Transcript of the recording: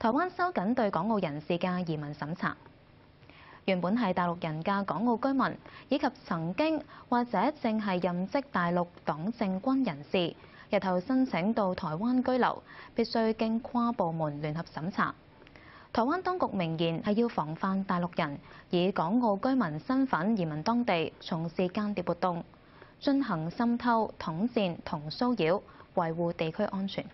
台灣收緊對港澳人士嘅移民審查。原本係大陸人嘅港澳居民，以及曾經或者正係任職大陸黨政軍人士，日後申請到台灣居留，必須經跨部門聯合審查。台灣當局明言係要防範大陸人以港澳居民身份移民當地，從事間諜活動，進行滲透、統戰同騷擾，維護地區安全。